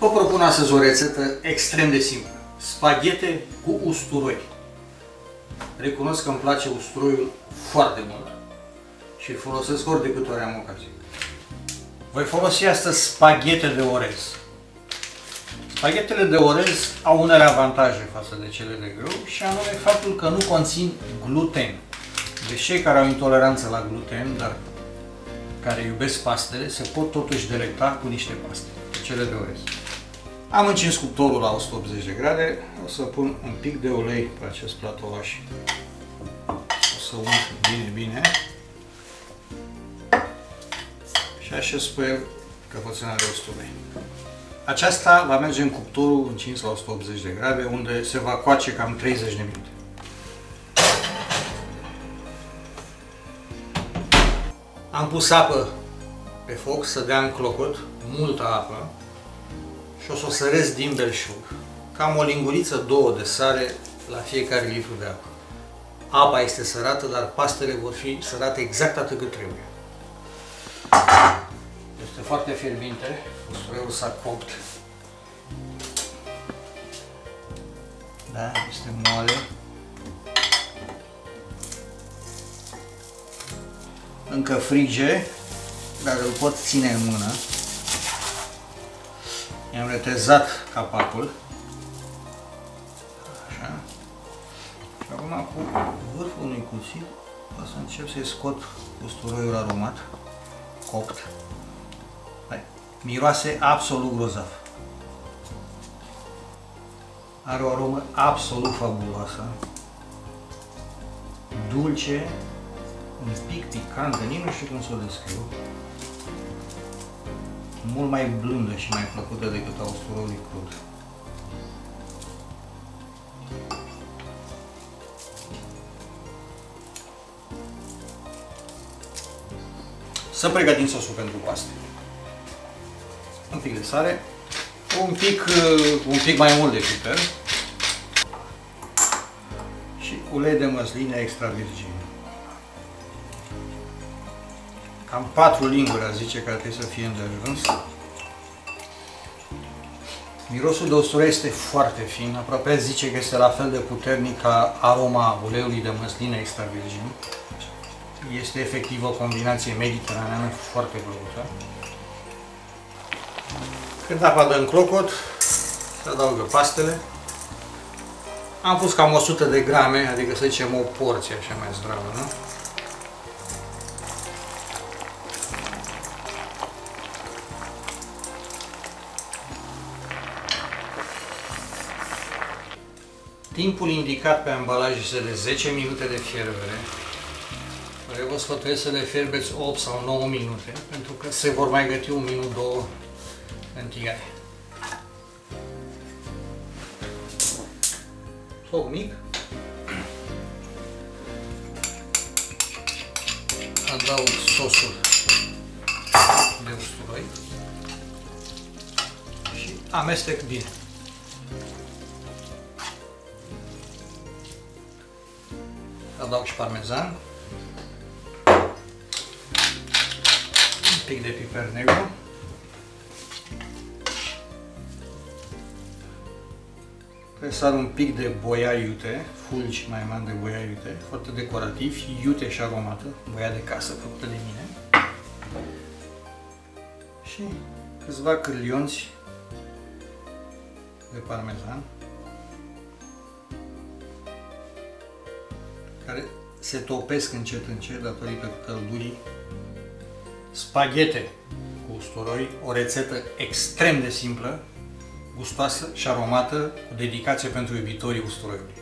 Vă propun astăzi o rețetă extrem de simplă. Spaghete cu usturoi. Recunosc că îmi place usturoiul foarte mult și îl folosesc ori de câte ori am ocazie. Voi folosi astăzi spaghete de orez. Spaghetele de orez au unele avantaje față de cele de grâu și anume faptul că nu conțin gluten. Deci cei care au intoleranță la gluten, dar care iubesc pastele, se pot totuși delecta cu niște paste, cele de orez. Am încins cuptorul la 180 de grade, o să pun un pic de ulei pe acest platovaș. O să unt bine, bine. Și așez pe el căpățâna de usturoi. Aceasta va merge în cuptorul încins la 180 de grade, unde se va coace cam 30 de minute. Am pus apă pe foc să dea în clocot, multă apă, și o să o săresc din belșug. Cam o linguriță, două de sare la fiecare litru de apă. Apa este sărată, dar pastele vor fi sărate exact atât cât trebuie. Este foarte fierbinte, usturoiul s-a copt. Da, este moale. Încă frige, dar îl pot ține în mână. I-am retezat capacul. Așa. Și acum cu vârful unui cuțit o să încep să-i scot usturoiul aromat, copt. Hai. Miroase absolut grozav. Are o aromă absolut fabuloasă. Dulce, un pic picantă, nici nu știu cum să o descriu mult mai blândă și mai plăcută decât a usturoiului crud. Să pregătim sosul pentru paste. Un pic de sare, un pic, uh, un pic mai mult de piper și ulei de măsline extra virgin. Cam 4 linguri, a zice, că trebuie să fie îndeajuns. Mirosul de usturoi este foarte fin, aproape zice că este la fel de puternic ca aroma uleiului de măsline extra virgin. Este efectiv o combinație mediteraneană foarte plăcută. Când apa dă în clocot, se adaugă pastele. Am pus cam 100 de grame, adică să zicem o porție așa mai zdravă, nu? Timpul indicat pe ambalaj este de 10 minute de fierbere. Eu vă sfătuiesc să le fierbeți 8 sau 9 minute, pentru că se vor mai găti un minut, două în tigare. Foc mic. Adaug sosul de usturoi și amestec bine. Adaug și parmezan, un pic de piper negru, Presar un pic de boia iute, fulgi mai mari de boia iute, foarte decorativ, iute și aromată, boia de casă făcută de mine. Și câțiva cârlionți de parmezan. Care se topesc încet încet datorită căldurii. Spaghete cu usturoi, o rețetă extrem de simplă, gustoasă și aromată, cu dedicație pentru iubitorii usturoiului.